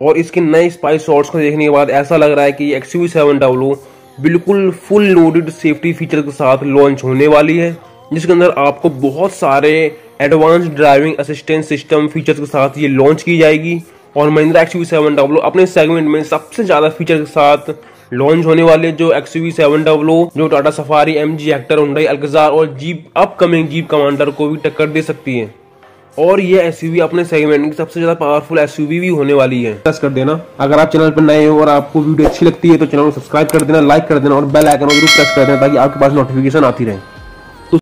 और इसके नए स्पाइस शॉट्स को देखने के बाद ऐसा लग रहा है कि एक्स यू सेवन डब्लू बिल्कुल फुल लोडेड सेफ्टी फीचर के साथ लॉन्च होने वाली है, जिसके अंदर आपको बहुत सारे advance driving assistant system features के साथ ये लॉन्च की जाएगी और Mahindra X U seven W अपने सेगमेंट में सबसे ज़्यादा फीचर के साथ लॉन्च होने वाले जो एक्स यू सेवन डब्लू जो Tata Safari M G Hector Hyundai Alcazar और जीप अपकमिंग जीप कमांडर को भी टक्कर दे सकती है। और ये एस अपने सेगमेंट की सबसे ज़्यादा पावरफुल एसयूवी भी होने वाली है। प्रेस कर देना। अगर आप चैनल पर नए हो और आपको वीडियो अच्छी लगती है तो चैनल को सब्सक्राइब कर देना लाइक कर देना और बेल आइकन ज़रूर प्रेस कर देना ताकि आपके पास नोटिफिकेशन आती रहे।